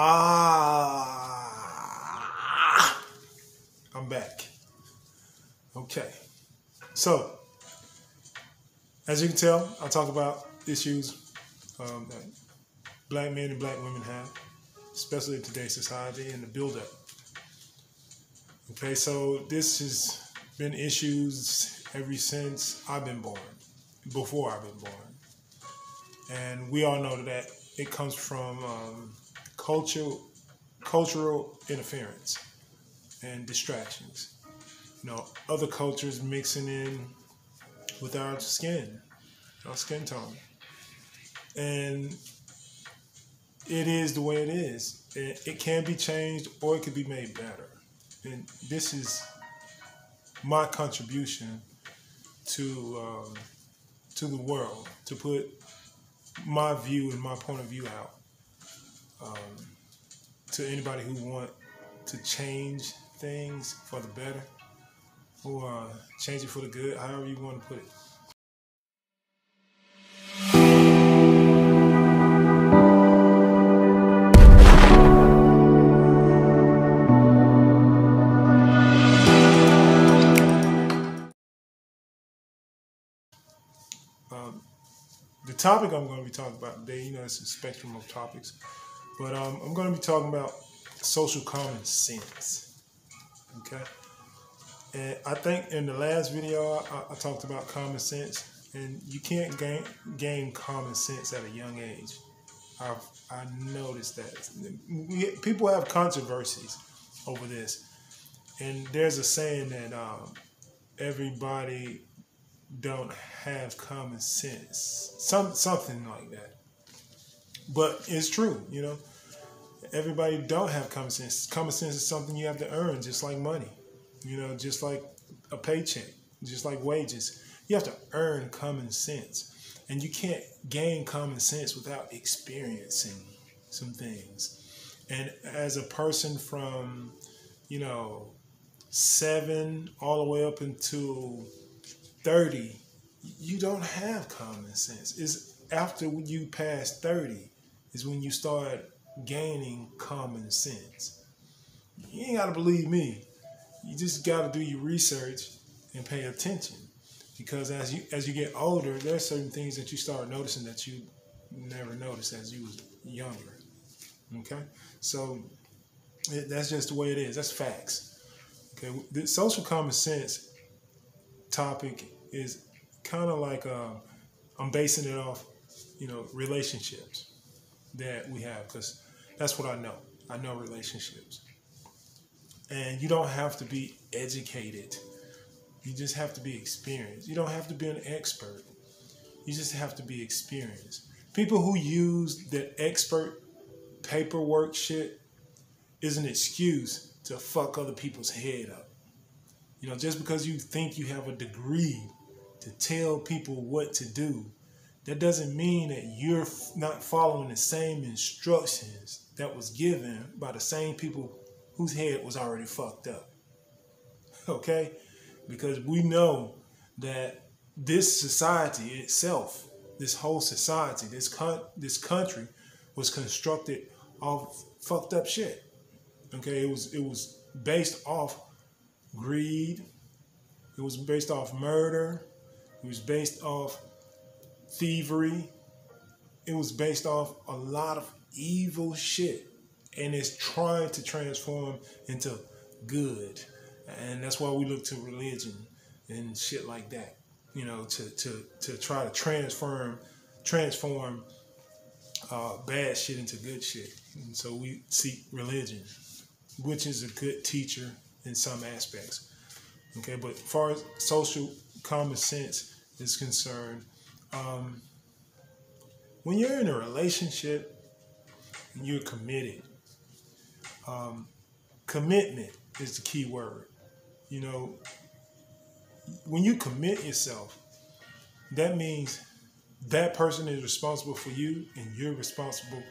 Ah, I'm back. Okay. So, as you can tell, I talk about issues um, that black men and black women have, especially in today's society and the buildup. Okay, so this has been issues ever since I've been born, before I've been born. And we all know that it comes from um, cultural, cultural interference and distractions. You know, other cultures mixing in with our skin, our skin tone. And it is the way it is. It, it can be changed or it could be made better. And this is my contribution to um, to the world to put my view and my point of view out um, to anybody who want to change things for the better or uh, change it for the good, however you want to put it. Um, the topic I'm going to be talking about today, you know, it's a spectrum of topics, but um, I'm going to be talking about social common sense. Okay. And I think in the last video, I, I talked about common sense, and you can't gain, gain common sense at a young age. I've I noticed that people have controversies over this, and there's a saying that um, everybody don't have common sense, some something like that. But it's true, you know. Everybody don't have common sense. Common sense is something you have to earn, just like money. You know, just like a paycheck, just like wages. You have to earn common sense. And you can't gain common sense without experiencing some things. And as a person from, you know, seven all the way up until 30, you don't have common sense. It's after you pass 30 is when you start gaining common sense. You ain't got to believe me. You just got to do your research and pay attention. Because as you as you get older there's certain things that you start noticing that you never noticed as you was younger. Okay? So it, that's just the way it is. That's facts. Okay? The social common sense topic is kind of like uh, i'm basing it off you know relationships that we have. Because that's what i know i know relationships and you don't have to be educated. You just have to be experienced. You don't have to be an expert. You just have to be experienced. People who use the expert paperwork shit is an excuse to fuck other people's head up. You know, just because you think you have a degree to tell people what to do, that doesn't mean that you're not following the same instructions that was given by the same people whose head was already fucked up. Okay? Because we know that this society itself, this whole society, this con- this country was constructed off fucked up shit. Okay? It was it was based off greed. It was based off murder. It was based off thievery. It was based off a lot of evil shit and it's trying to transform into good. And that's why we look to religion and shit like that, you know, to to to try to transform transform uh, bad shit into good shit. And so we seek religion, which is a good teacher in some aspects. Okay, but as far as social common sense is concerned, um, when you're in a relationship and you're committed, um, commitment is the key word. You know, when you commit yourself, that means that person is responsible for you and you're responsible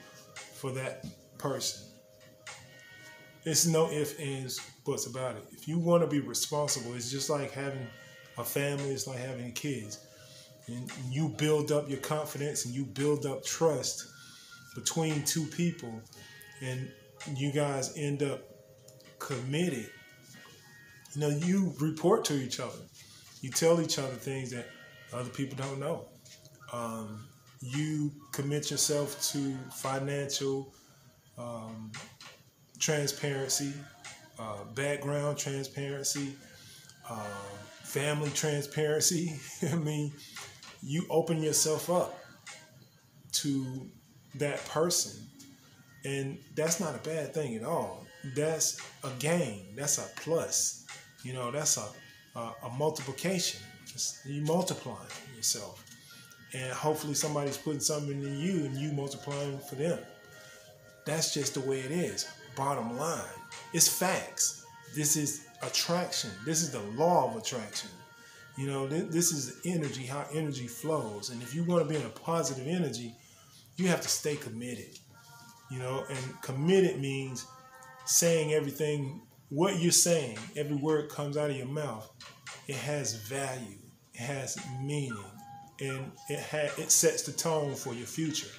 for that person. It's no ifs, ands, buts about it. If you want to be responsible, it's just like having a family, it's like having kids. And you build up your confidence and you build up trust between two people and you guys end up committed, you know, you report to each other. You tell each other things that other people don't know. Um, you commit yourself to financial um, transparency, uh, background transparency, uh, family transparency. I mean, you open yourself up to that person. And that's not a bad thing at all. That's a gain. That's a plus. You know, that's a, a, a multiplication. You multiplying yourself. And hopefully somebody's putting something in you and you multiplying for them. That's just the way it is. Bottom line. It's facts. This is attraction. This is the law of attraction. You know, this is energy, how energy flows. And if you want to be in a positive energy, you have to stay committed. You know, and committed means saying everything, what you're saying, every word comes out of your mouth, it has value, it has meaning, and it ha- it sets the tone for your future.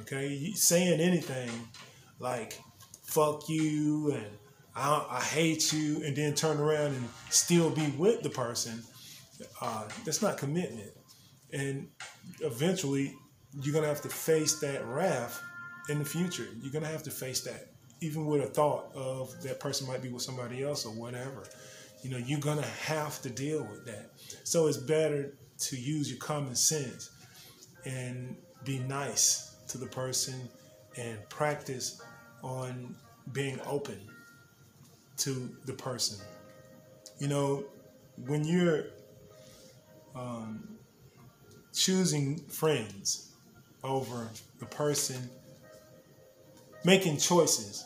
Okay, you saying anything like "fuck you" and I, I hate you, and then turn around and still be with the person, uh, that's not commitment. And eventually, you're gonna have to face that wrath in the future. You're gonna have to face that, even with a thought of that person might be with somebody else or whatever. You know, you're gonna have to deal with that. So it's better to use your common sense and be nice to the person and practice on being open to the person. You know, when you're um, choosing friends over the person, making choices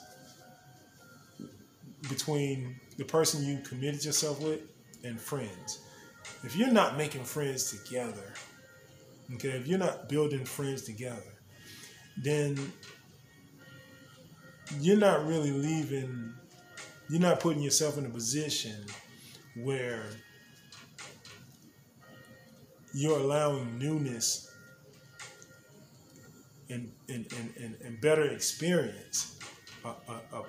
between the person you committed yourself with and friends. If you're not making friends together, okay, if you're not building friends together, then you're not really leaving you're not putting yourself in a position where you're allowing newness and, and, and, and, better experience, a, a, a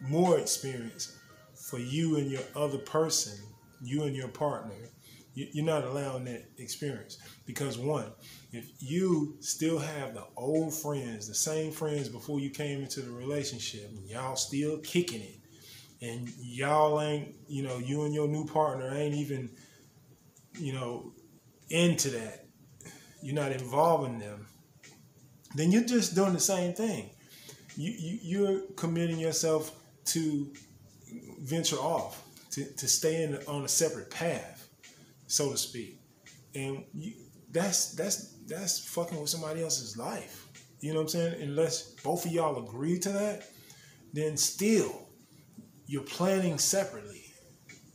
more experience for you and your other person, you and your partner. You're not allowing that experience because one, if you still have the old friends, the same friends before you came into the relationship, y'all still kicking it, and y'all ain't, you know, you and your new partner ain't even, you know, into that. You're not involving them. Then you're just doing the same thing. You, you you're committing yourself to venture off, to, to stay in on a separate path, so to speak. And you, that's that's that's fucking with somebody else's life. You know what I'm saying? Unless both of y'all agree to that, then still you're planning separately.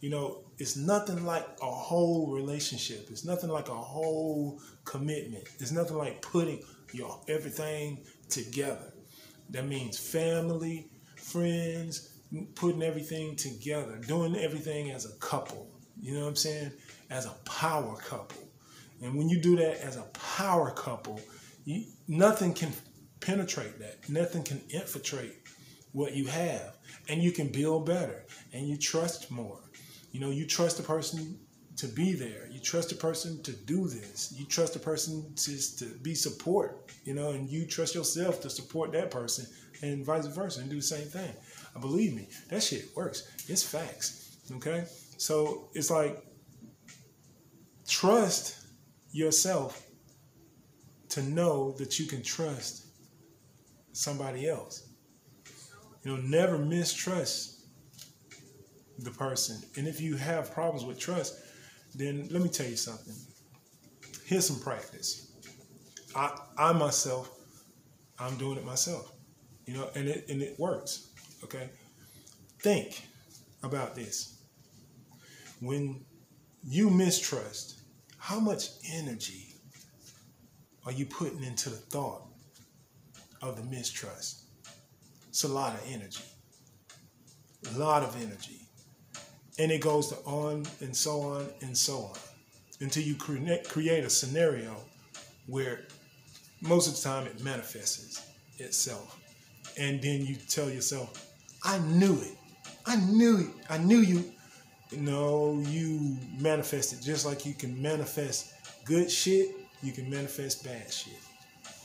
You know, it's nothing like a whole relationship. It's nothing like a whole commitment. It's nothing like putting your everything together. That means family, friends, putting everything together, doing everything as a couple. You know what I'm saying? As a power couple. And when you do that as a power couple, you, nothing can penetrate that. Nothing can infiltrate what you have and you can build better and you trust more you know you trust the person to be there. You trust the person to do this. You trust the person to, to be support you know and you trust yourself to support that person and vice versa and do the same thing. I believe me that shit works. It's facts okay? So it's like trust yourself to know that you can trust somebody else. You know, never mistrust the person. And if you have problems with trust, then let me tell you something. Here's some practice. I I myself, I'm doing it myself. You know, and it and it works. Okay. Think about this. When you mistrust, how much energy are you putting into the thought of the mistrust? It's a lot of energy. A lot of energy. And it goes to on and so on and so on until you create a scenario where most of the time it manifests itself. and then you tell yourself, I knew it. I knew it. I knew you. No, you manifest it just like you can manifest good shit, you can manifest bad shit.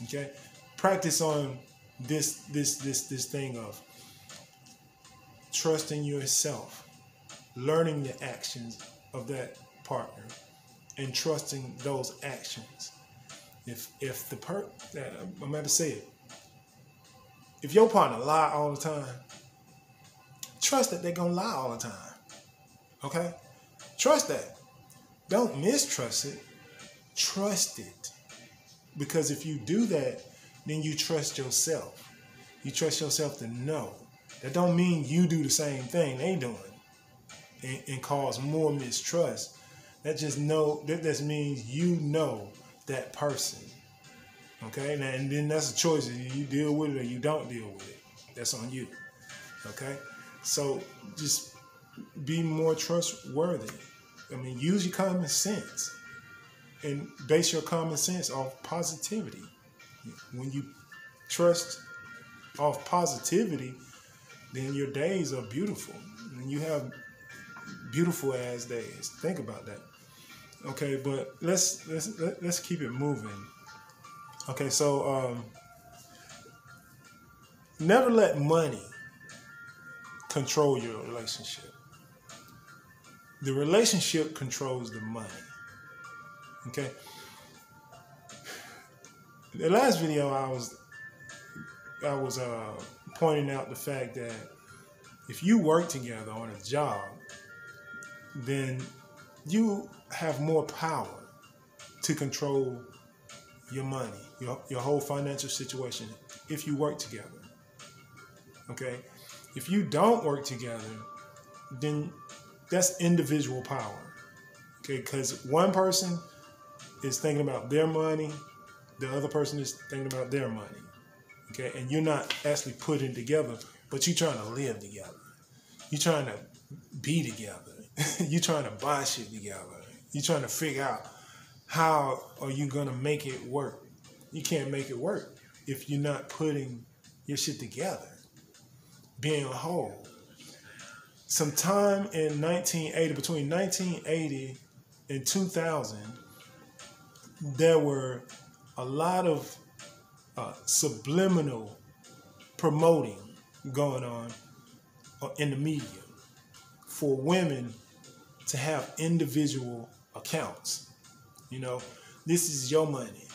Okay? Practice on this this this this thing of trusting yourself, learning the actions of that partner, and trusting those actions. If if the per I'm going to say it. If your partner lie all the time, trust that they're gonna lie all the time. Okay? Trust that. Don't mistrust it. Trust it. Because if you do that, then you trust yourself. You trust yourself to know. That don't mean you do the same thing they doing and, and cause more mistrust. That just know that just means you know that person. Okay, and then that's a choice. You deal with it or you don't deal with it. That's on you. Okay, so just be more trustworthy. I mean, use your common sense and base your common sense off positivity. When you trust off positivity, then your days are beautiful. And you have beautiful ass days. Think about that. Okay, but let's let's let's keep it moving. Okay, so um, never let money control your relationship. The relationship controls the money. Okay. The last video I was I was uh, pointing out the fact that if you work together on a job, then you have more power to control your money, your, your whole financial situation if you work together. Okay? If you don't work together, then that's individual power. Okay? Because one person is thinking about their money, the other person is thinking about their money. Okay? And you're not actually putting together, but you're trying to live together. You're trying to be together. you're trying to buy shit together. You're trying to figure out how are you gonna make it work? You can't make it work if you're not putting your shit together, being a whole. Sometime in 1980, between 1980 and 2000, there were a lot of uh, subliminal promoting going on uh, in the media for women to have individual accounts. You know, this is your money.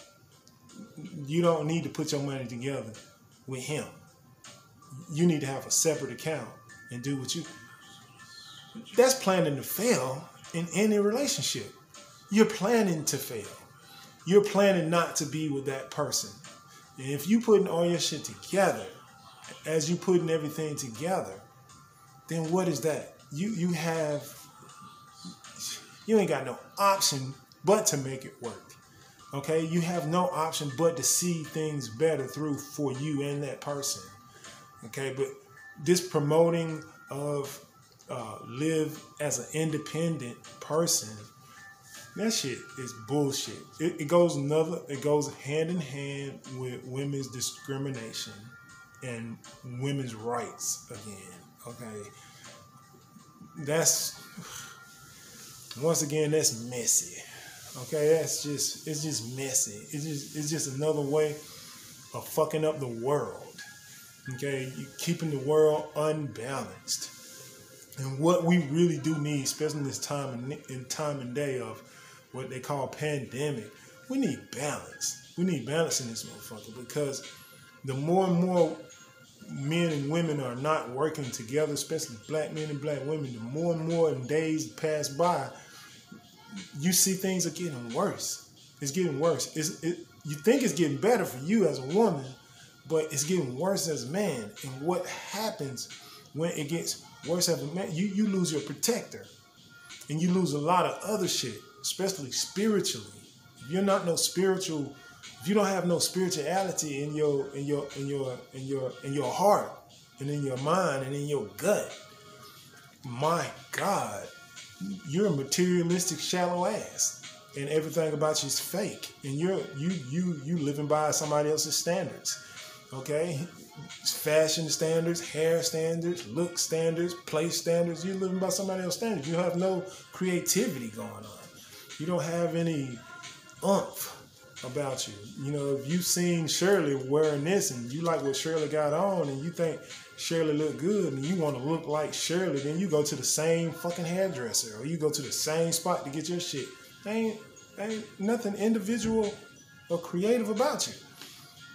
You don't need to put your money together with him. You need to have a separate account and do what you. That's planning to fail in any relationship. You're planning to fail. You're planning not to be with that person. And if you putting all your shit together, as you're putting everything together, then what is that? You you have you ain't got no option but to make it work. Okay? You have no option but to see things better through for you and that person. Okay? But this promoting of uh, live as an independent person, that shit is bullshit. It, it goes another. It goes hand in hand with women's discrimination and women's rights again. Okay, that's once again, that's messy. Okay, that's just it's just messy. It's just it's just another way of fucking up the world. Okay, You're keeping the world unbalanced. And what we really do need, especially in this time and in time and day of what they call pandemic, we need balance. We need balance in this motherfucker because the more and more men and women are not working together, especially black men and black women, the more and more days pass by, you see things are getting worse. It's getting worse. It's, it, you think it's getting better for you as a woman, but it's getting worse as a man. And what happens when it gets worse as a man? You, you lose your protector. And you lose a lot of other shit, especially spiritually. If you're not no spiritual if you don't have no spirituality in your in your in your in your in your heart and in your mind and in your gut, my God, you're a materialistic shallow ass. And everything about you is fake. And you're you you you living by somebody else's standards. Okay, fashion standards, hair standards, look standards, place standards. You're living by somebody else's standards. You have no creativity going on. You don't have any umph about you. You know, if you've seen Shirley wearing this and you like what Shirley got on and you think Shirley look good and you want to look like Shirley, then you go to the same fucking hairdresser or you go to the same spot to get your shit. Ain't ain't nothing individual or creative about you.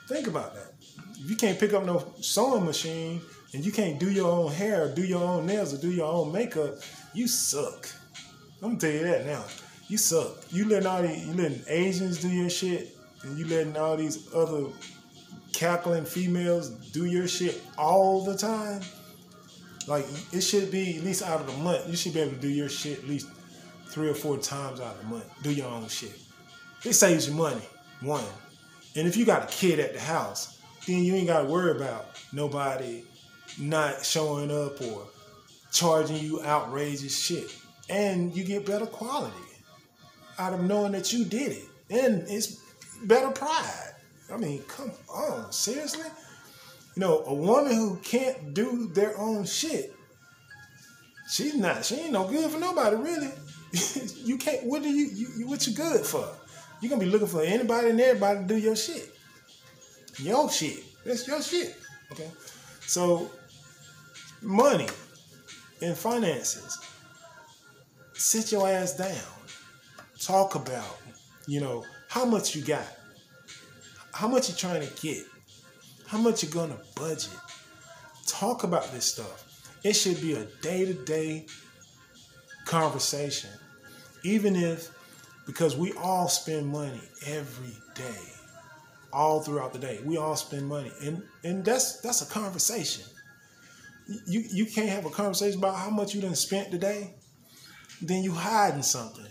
Think about that. If you can't pick up no sewing machine and you can't do your own hair, do your own nails, or do your own makeup, you suck. I'm gonna tell you that now. You suck. You letting all these, you letting Asians do your shit, and you letting all these other cackling females do your shit all the time. Like it should be at least out of the month. You should be able to do your shit at least three or four times out of the month. Do your own shit. It saves you money. One. And if you got a kid at the house, then you ain't gotta worry about nobody not showing up or charging you outrageous shit. And you get better quality out of knowing that you did it. And it's better pride. I mean, come on, seriously? You know, a woman who can't do their own shit, she's not, she ain't no good for nobody, really. you can't, what do you, you, what you good for? You're gonna be looking for anybody and everybody to do your shit. Your shit. That's your shit. Okay. So, money and finances. Sit your ass down. Talk about, you know, how much you got how much you trying to get? How much you gonna budget? Talk about this stuff. It should be a day-to-day conversation. Even if because we all spend money every day. All throughout the day. We all spend money. And and that's that's a conversation. You you can't have a conversation about how much you done spent today, then you hiding something.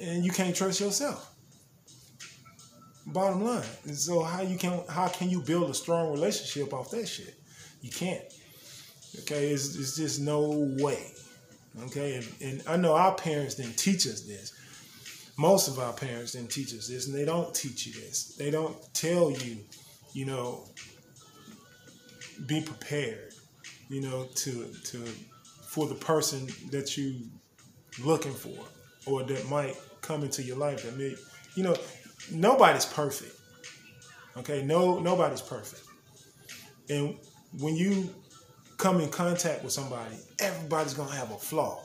And you can't trust yourself. Bottom line. So how you can how can you build a strong relationship off that shit? You can't. Okay, it's, it's just no way. Okay, and, and I know our parents didn't teach us this. Most of our parents didn't teach us this, and they don't teach you this. They don't tell you, you know, be prepared, you know, to to for the person that you looking for or that might come into your life that may, you know, nobody's perfect. Okay, no, nobody's perfect. And when you come in contact with somebody, everybody's gonna have a flaw.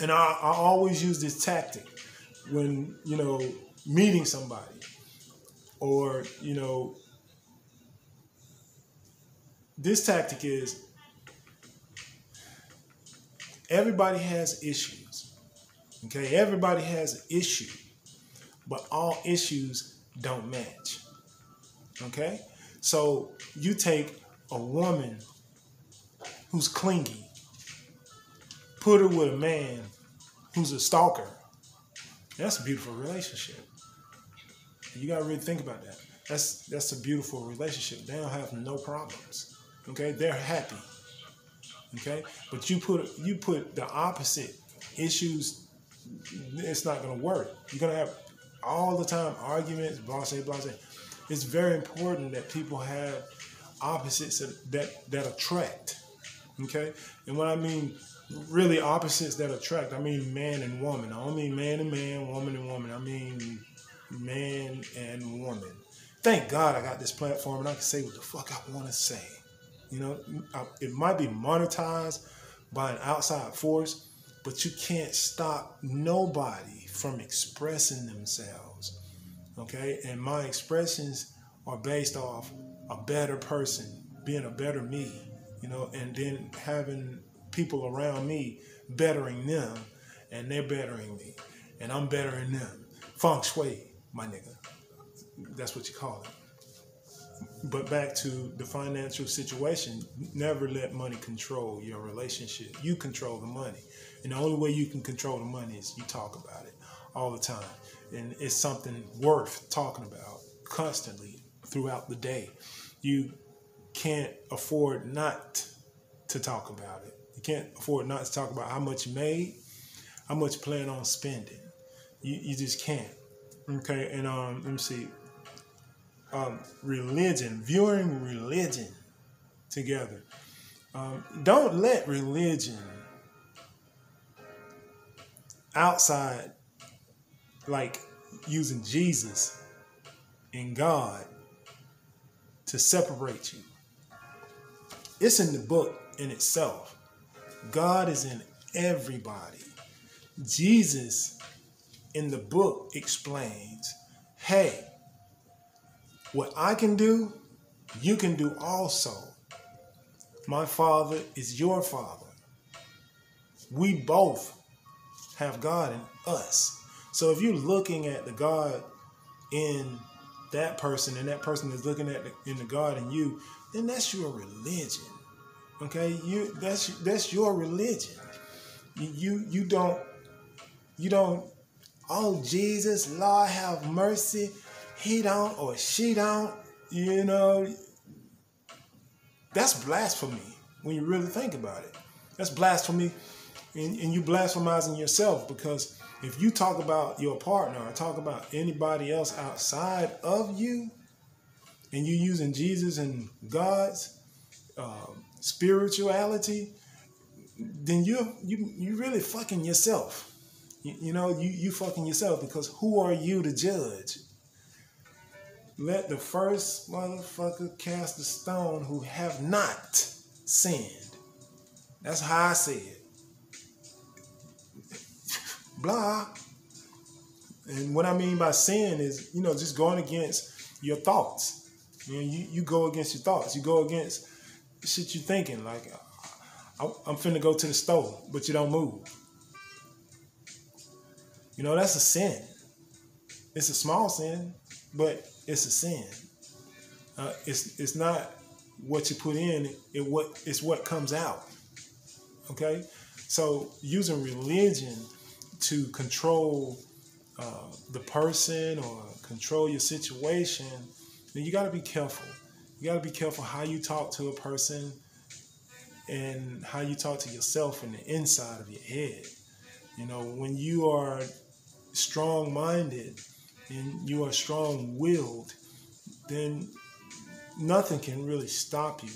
And I, I always use this tactic when you know meeting somebody, or you know, this tactic is everybody has issues. Okay, everybody has an issue but all issues don't match. Okay? So you take a woman who's clingy, put her with a man who's a stalker. That's a beautiful relationship. You gotta really think about that. That's that's a beautiful relationship. They don't have no problems. Okay, they're happy. Okay, but you put you put the opposite issues. It's not gonna work. You're gonna have all the time arguments, blah, blah. It's very important that people have opposites that that attract. Okay, and what I mean really opposites that attract, I mean man and woman. I don't mean man and man, woman and woman. I mean man and woman. Thank God I got this platform and I can say what the fuck I want to say. You know, it might be monetized by an outside force, but you can't stop nobody from expressing themselves. Okay? And my expressions are based off a better person, being a better me, you know, and then having people around me bettering them and they're bettering me and I'm bettering them. Feng shui, my nigga. That's what you call it. But back to the financial situation, never let money control your relationship. You control the money. And the only way you can control the money is you talk about it all the time. And it's something worth talking about constantly throughout the day. You can't afford not to talk about it. You can't afford not to talk about how much you made, how much you plan on spending. You, you just can't. Okay, and um, let me see. um, religion, viewing religion together. Um, don't let religion outside, like using Jesus and God to separate you. It's in the book in itself. God is in everybody. Jesus in the book explains hey, what I can do, you can do also. My Father is your Father. We both have God in us. So if you're looking at the God in that person and that person is looking at the, in the God in you, then that's your religion. Okay, you that's that's your religion. You you, you don't you don't oh Jesus, Lord have mercy. He don't or she don't, you know. That's blasphemy when you really think about it. That's blasphemy and, and you blasphemizing yourself because if you talk about your partner or talk about anybody else outside of you and you using Jesus and God's uh, spirituality, then you you you really fucking yourself. You, you know, you you fucking yourself because who are you to judge? Let the first motherfucker cast the stone who have not sinned. That's how I say it. Blah. And what I mean by sin is, you know, just going against your thoughts. You know, you, you go against your thoughts. You go against shit you're thinking. Like, I'm finna go to the store, but you don't move. You know, that's a sin. It's a small sin, but it's a sin. Uh, it's it's not what you put in; it what it's what comes out. Okay, so using religion to control uh, the person or control your situation, then you got to be careful. You got to be careful how you talk to a person and how you talk to yourself in the inside of your head. You know, when you are strong minded and you are strong willed, then nothing can really stop you,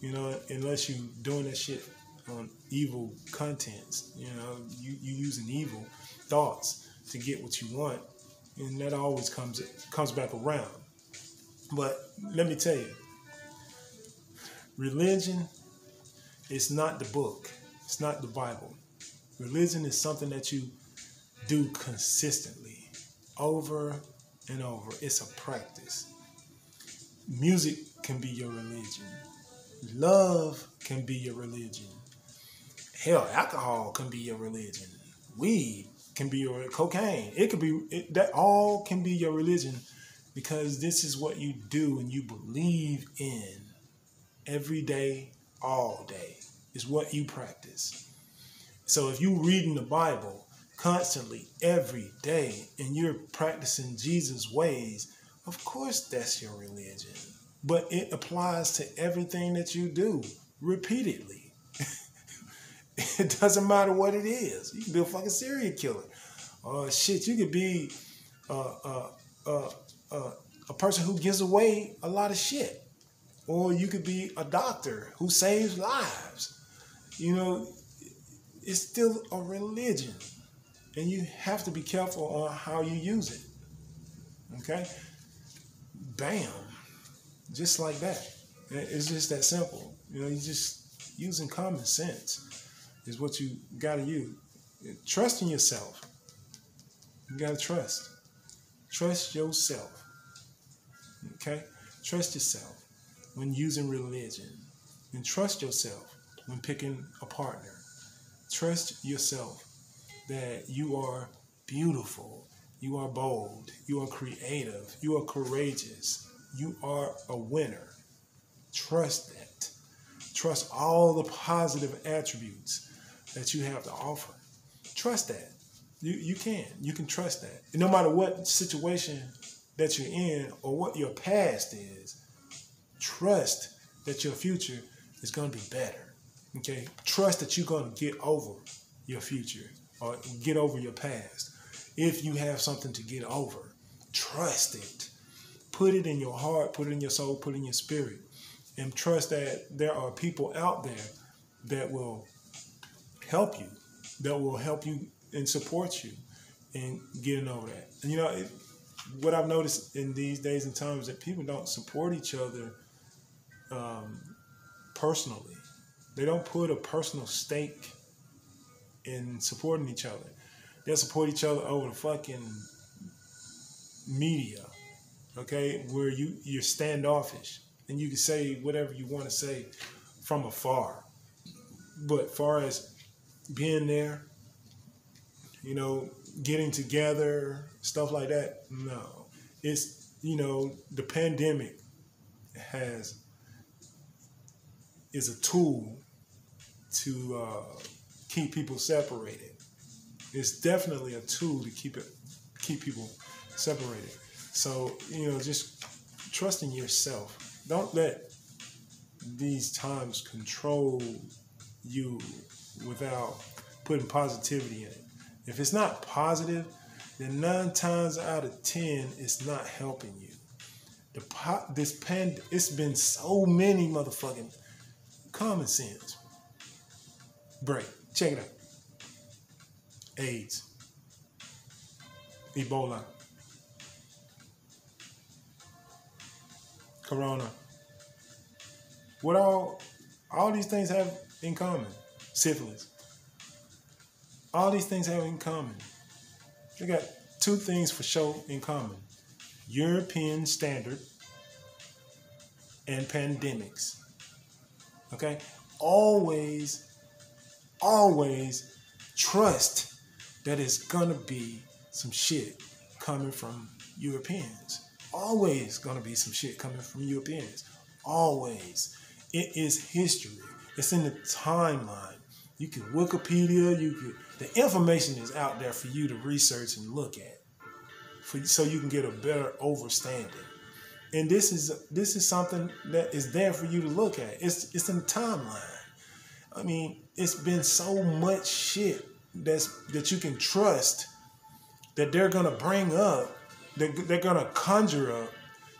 you know, unless you're doing that shit evil contents. You know, you, you using evil thoughts to get what you want. And that always comes comes back around. But let me tell you, religion is not the book. It's not the Bible. Religion is something that you do consistently, over and over. It's a practice. Music can be your religion. Love can be your religion. Hell, alcohol can be your religion. Weed can be your cocaine. It could be it, that all can be your religion because this is what you do and you believe in every day, all day. Is what you practice. So if you reading the Bible constantly every day and you're practicing Jesus' ways, of course that's your religion. But it applies to everything that you do repeatedly. it doesn't matter what it is. You can be a fucking serial killer. Uh, shit, you could be uh, uh, uh, uh, a person who gives away a lot of shit. Or you could be a doctor who saves lives. You know, it's still a religion. And you have to be careful on how you use it. Okay? Bam. Just like that. It's just that simple. You know, you're just using common sense is what you got to use. Trust in yourself. You got to trust. Trust yourself. Okay? Trust yourself when using religion. And trust yourself when picking a partner. Trust yourself that you are beautiful, you are bold, you are creative, you are courageous, you are a winner. Trust that. Trust all the positive attributes that you have to offer. Trust that. You, you can. You can trust that. And no matter what situation that you're in or what your past is, trust that your future is going to be better. Okay? Trust that you're going to get over your future or get over your past. If you have something to get over, trust it. put it in your heart, put it in your soul, put it in your spirit, and trust that there are people out there that will help you, that will help you and support you in getting over that. And you know, it, what I've noticed in these days and times that people don't support each other um, personally. They don't put a personal stake in supporting each other. They'll support each other over the fucking media, okay, where you you're standoffish and you can say whatever you want to say from afar. But far as being there, you know, getting together, stuff like that, no. It's you know, the pandemic has is a tool to uh, keep people separated. It's definitely a tool to keep it keep people separated. So you know, just trusting yourself. Don't let these times control you without putting positivity in it. If it's not positive, then nine times out of ten, it's not helping you. The po- this pan, it's been so many motherfucking common sense break. Check it out. AIDS, Ebola, Corona. What all all these things have in common? Syphilis. All these things have in common. They got two things for sure in common. European standard and pandemics. Okay? Always, always trust that it's gonna be some shit coming from Europeans. Always gonna be some shit coming from Europeans. Always. It is history. It's in the timeline. You can Wikipedia, you can the information is out there for you to research and look at. For, so you can get a better understanding. And this is this is something that is there for you to look at. It's it's in the timeline. I mean, it's been so much shit that's that you can trust that they're gonna bring up, that they're gonna conjure up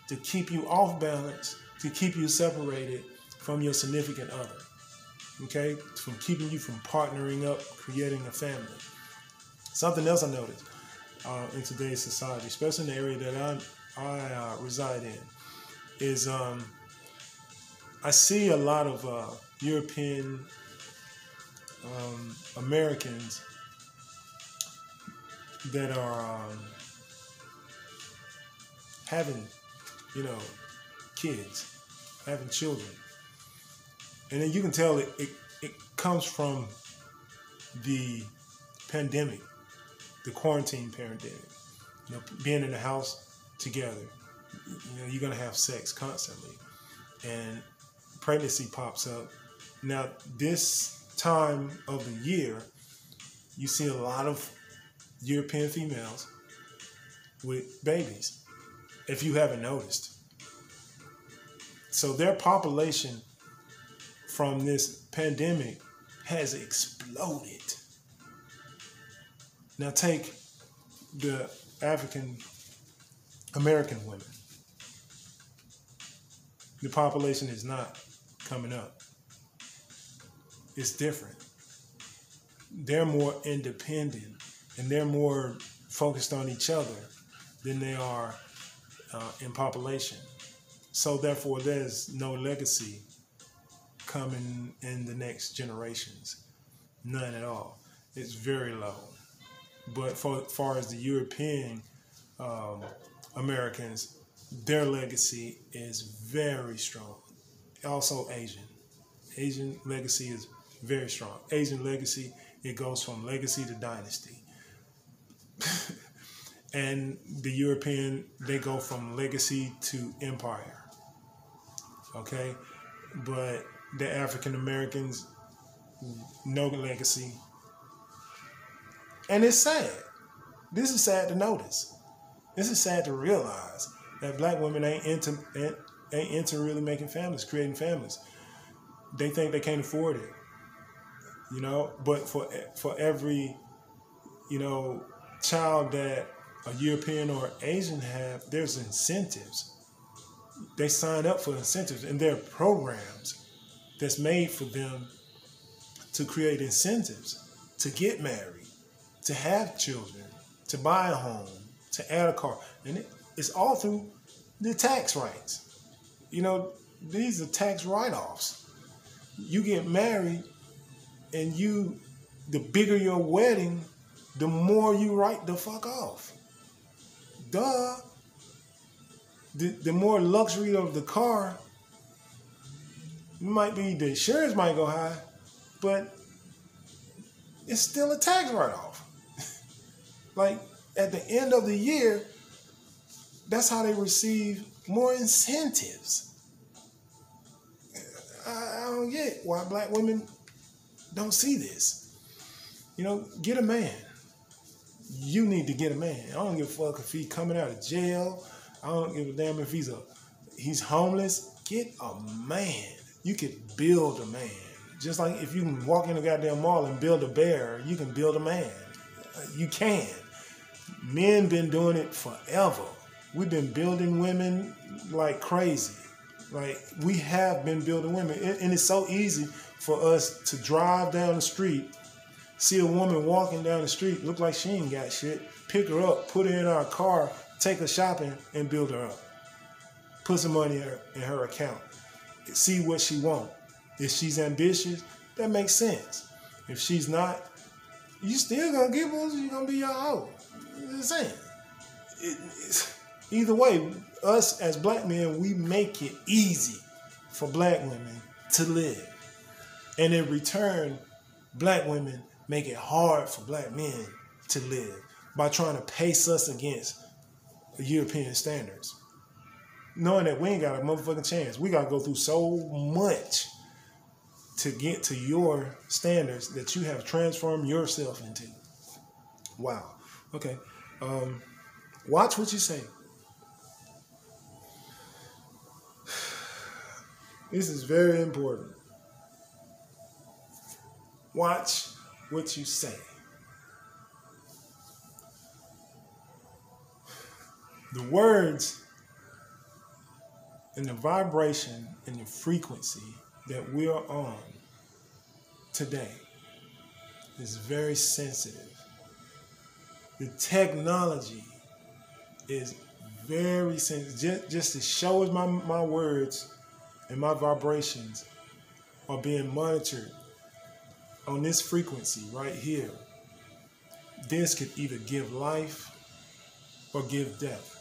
to keep you off balance, to keep you separated from your significant other. Okay, from keeping you from partnering up, creating a family. Something else I noticed uh, in today's society, especially in the area that I I uh, reside in, is um, I see a lot of uh, European um, Americans that are um, having, you know, kids, having children. And then you can tell it, it, it comes from the pandemic, the quarantine pandemic. You know, being in the house together, you know, you're gonna have sex constantly, and pregnancy pops up. Now, this time of the year, you see a lot of European females with babies, if you haven't noticed. So their population from this pandemic has exploded. Now take the African American women. The population is not coming up. It's different. They're more independent and they're more focused on each other than they are uh, in population. So therefore, there's no legacy coming in the next generations, none at all. It's very low. But for far as the European um, Americans, their legacy is very strong. Also Asian. Asian legacy is very strong. Asian legacy, it goes from legacy to dynasty. and the European, they go from legacy to empire. Okay? But the African Americans, no legacy. And it's sad. This is sad to notice. This is sad to realize that black women ain't into ain't into really making families, creating families. They think they can't afford it. You know, but for for every, you know, child that a European or Asian have, there's incentives they sign up for incentives, and there are programs that's made for them to create incentives to get married, to have children, to buy a home, to add a car, and it, it's all through the tax rights. You know, these are tax write-offs. You get married, and you, the bigger your wedding, the more you write the fuck off. Duh. The, the more luxury of the car, might be the insurance might go high, but it's still a tax write-off. like at the end of the year, that's how they receive more incentives. I, I don't get why black women don't see this. You know, get a man. You need to get a man. I don't give a fuck if he's coming out of jail. I don't give a damn if he's a he's homeless. Get a man. You could build a man. Just like if you can walk in a goddamn mall and build a bear, you can build a man. You can. Men been doing it forever. We've been building women like crazy. Like we have been building women, and it's so easy for us to drive down the street, see a woman walking down the street, look like she ain't got shit, pick her up, put her in our car, take her shopping, and build her up. Put some money in her, in her account. See what she want. If she's ambitious, that makes sense. If she's not, you still gonna give her. She's gonna be your hoe. I'm saying. It, either way, us as black men, we make it easy for black women to live. And in return, black women make it hard for black men to live by trying to pace us against European standards. Knowing that we ain't got a motherfucking chance. We gotta go through so much to get to your standards that you have transformed yourself into. Wow. Okay. Um, watch what you say. This is very important. Watch what you say. The words and the vibration and the frequency that we're on today is very sensitive. The technology is very sensitive. Just, just as show as my, my words and my vibrations are being monitored on this frequency right here, this could either give life or give death.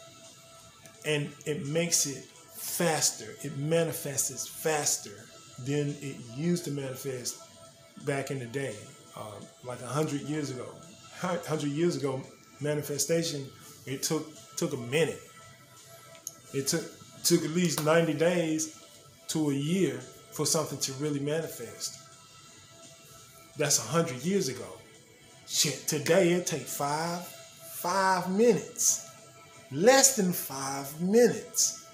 And it makes it faster, it manifests faster than it used to manifest back in the day, uh, like a hundred years ago. Hundred years ago, manifestation it took took a minute. It took took at least ninety days to a year for something to really manifest. That's a hundred years ago. Shit, today it take five, five minutes, less than five minutes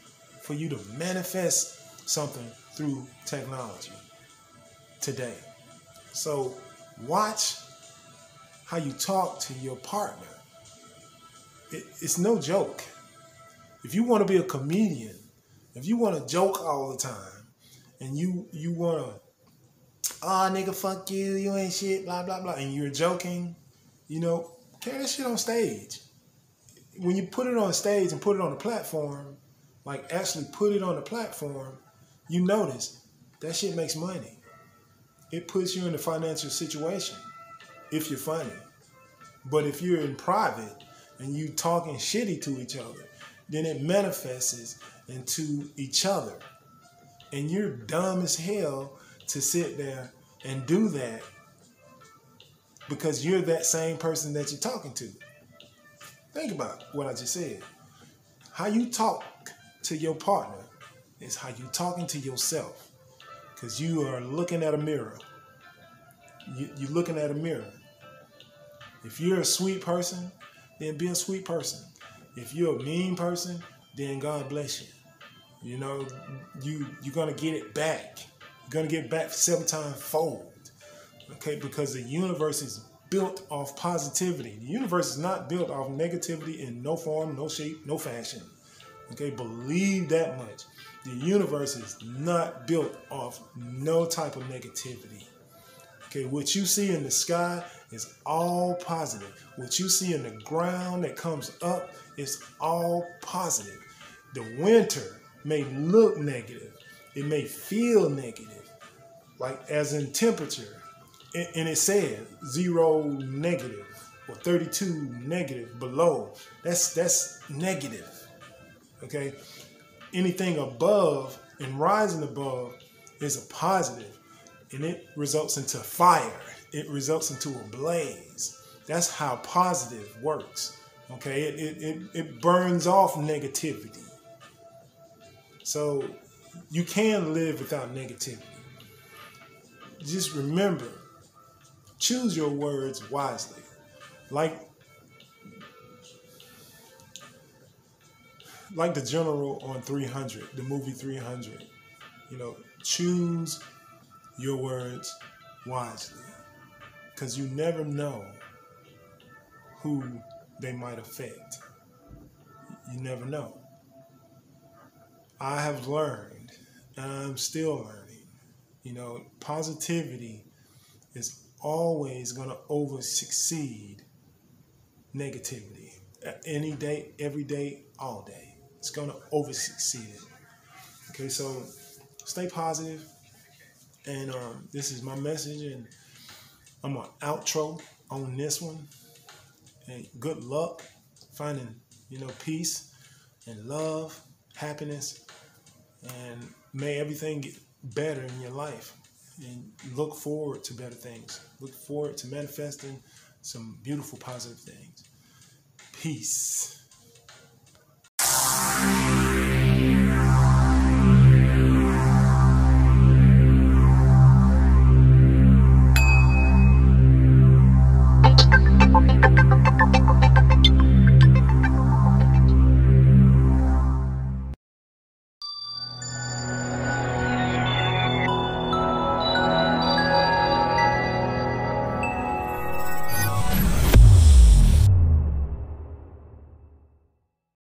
for you to manifest something through technology today. So watch how you talk to your partner. It, it's no joke. If you want to be a comedian, if you want to joke all the time and you you want to ah oh, nigga fuck you you ain't shit blah blah blah. And you're joking you know carry that shit on stage. When you put it on stage and put it on a platform like actually put it on a platform you notice that shit makes money. It puts you in a financial situation if you're funny. But if you're in private and you talking shitty to each other then it manifests into each other. And you're dumb as hell to sit there and do that because you're that same person that you're talking to. Think about what I just said. How you talk to your partner is how you're talking to yourself because you are looking at a mirror. You, you're looking at a mirror. If you're a sweet person, then be a sweet person. If you're a mean person, then God bless you. You know, you you're gonna get it back. Gonna get back seven times fold. Okay, because the universe is built off positivity. The universe is not built off negativity in no form, no shape, no fashion. Okay, believe that much. The universe is not built off no type of negativity. Okay, what you see in the sky is all positive. What you see in the ground that comes up is all positive. The winter may look negative, it may feel negative, like as in temperature. And it says zero negative or 32 negative below. That's that's negative. Okay. Anything above and rising above is a positive and it results into fire. It results into a blaze. That's how positive works. Okay, it, it, it, it burns off negativity. So you can live without negativity. Just remember, choose your words wisely. Like like the general on 300, the movie 300. You know, choose your words wisely because you never know who they might affect. You never know. I have learned, I'm still learning, you know, positivity is always going to over succeed negativity. Any day, every day, all day. It's going to over succeed it. Okay, so stay positive and um, this is my message, and I'm an outro on this one. And good luck finding, you know, peace and love, happiness, and may everything get better in your life. And look forward to better things. Look forward to manifesting some beautiful, positive things. Peace.